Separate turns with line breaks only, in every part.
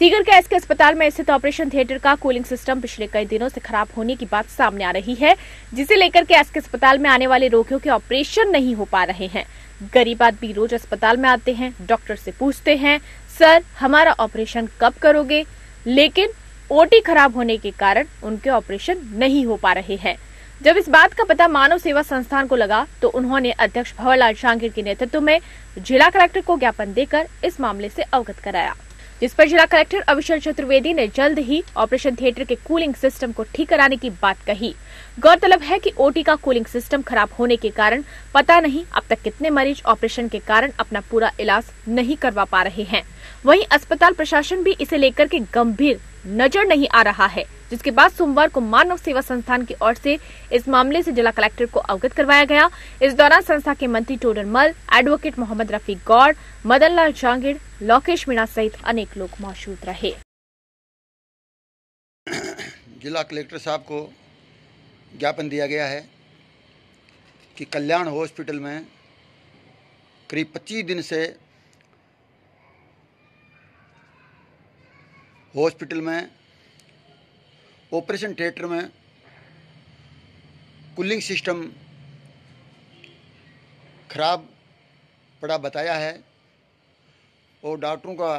सीकर के एसके अस्पताल में स्थित ऑपरेशन थिएटर का कूलिंग सिस्टम पिछले कई दिनों से खराब होने की बात सामने आ रही है, जिसे लेकर के एसके अस्पताल में आने वाले रोगियों के ऑपरेशन नहीं हो पा रहे हैं। गरीब आदमी रोज अस्पताल में आते हैं, डॉक्टर से पूछते हैं, सर, हमारा ऑपरेशन कब करोगे? लेकिन ओटी खराब होने के कारण उनके ऑपरेशन नहीं हो पा रहे हैं। जब इस बात का पता मानव सेवा संस्थान को लगा तो उन्होंने अध्यक्ष भंवरलाल शांगिर के नेतृत्व में जिला कलेक्टर को ज्ञापन देकर इस मामले से अवगत कराया। जिस पर जिला कलेक्टर अविशल चतुर्वेदी ने जल्द ही ऑपरेशन थिएटर के कूलिंग सिस्टम को ठीक कराने की बात कही। गौरतलब है कि ओटी का कूलिंग सिस्टम खराब होने के कारण पता नहीं अब तक कितने मरीज़ ऑपरेशन के कारण अपना पूरा इलाज नहीं करवा पा रहे हैं। वहीं अस्पताल प्रशासन भी इसे लेकर के गंभीर नज़र नहीं आ रहा है। जिसके बाद सोमवार को मानव सेवा संस्थान की ओर से इस मामले से जिला कलेक्टर को अवगत करवाया गया। इस दौरान संस्था के मंत्री टोडर मल, एडवोकेट मोहम्मद रफी गौड़ मदन लाल जांगिड़, लोकेश मीणा सहित अनेक लोग मौजूद रहे।
जिला कलेक्टर साहब को ज्ञापन दिया गया है कि कल्याण हॉस्पिटल में करीब 25 दिन से हॉस्पिटल में ऑपरेशन थिएटर में कूलिंग सिस्टम खराब पड़ा बताया है और डॉक्टरों का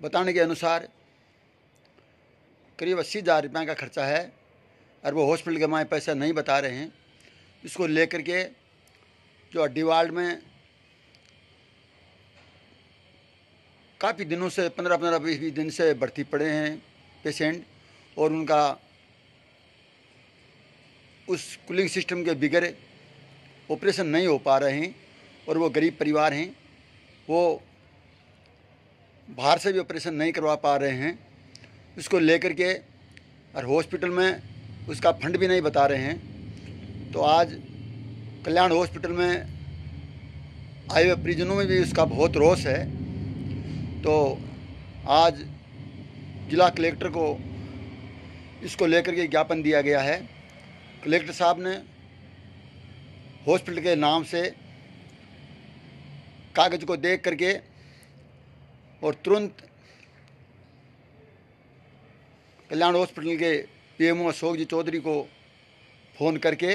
बताने के अनुसार करीब अस्सी हज़ार रुपये का खर्चा है और वो हॉस्पिटल के माए पैसा नहीं बता रहे हैं। इसको लेकर के जो अड्डी वार्ड में काफ़ी दिनों से पंद्रह पंद्रह बीस बीस दिन से भर्ती पड़े हैं। पेशेंट और उनका उस कूलिंग सिस्टम के बिगड़ ऑपरेशन नहीं हो पा रहे हैं और वो गरीब परिवार हैं, वो बाहर से भी ऑपरेशन नहीं करवा पा रहे हैं। उसको लेकर के और हॉस्पिटल में उसका फंड भी नहीं बता रहे हैं। तो आज कल्याण हॉस्पिटल में आए हुए परिजनों में भी उसका बहुत रोष है। तो आज जिला कलेक्टर को इसको लेकर के ज्ञापन दिया गया है। कलेक्टर साहब ने हॉस्पिटल के नाम से कागज़ को देख करके और तुरंत कल्याण हॉस्पिटल के पीएमओ अशोक जी चौधरी को फ़ोन करके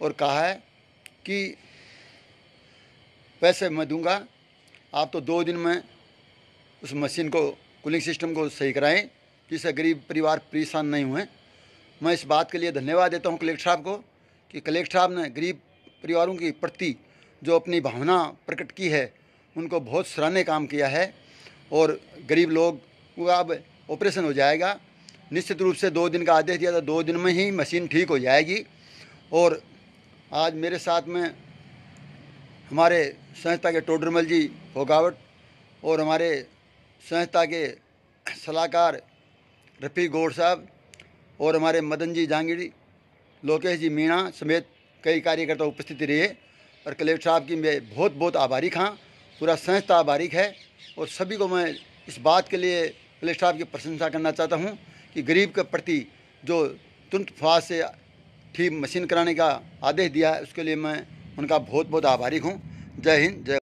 और कहा है कि पैसे मैं दूँगा, आप तो दो दिन में उस मशीन को कूलिंग सिस्टम को सही कराएँ, जिससे गरीब परिवार परेशान नहीं हुए। मैं इस बात के लिए धन्यवाद देता हूँ कलेक्टर साहब को कि कलेक्टर साहब ने गरीब परिवारों की प्रति जो अपनी भावना प्रकट की है, उनको बहुत सराहनीय काम किया है और गरीब लोग का अब ऑपरेशन हो जाएगा। निश्चित रूप से दो दिन का आदेश दिया था, दो दिन में ही मशीन ठीक हो जाएगी। और आज मेरे साथ में हमारे संस्था के टोडरमल जी होगावट और हमारे संस्था के सलाहकार रफ़ी गौड़ साहब और हमारे मदन जी जांगिड़ी, लोकेश जी मीणा समेत कई कार्यकर्ता उपस्थित रहे और कलेक्टर साहब की मैं बहुत बहुत आभारी हाँ पूरा संस्था आभारिक है और सभी को मैं इस बात के लिए कलेक्टर साहब की प्रशंसा करना चाहता हूँ कि गरीब के प्रति जो तुरंत फास से ठीक मशीन कराने का आदेश दिया है, उसके लिए मैं उनका बहुत बहुत आभारी हूँ। जय हिंद, जय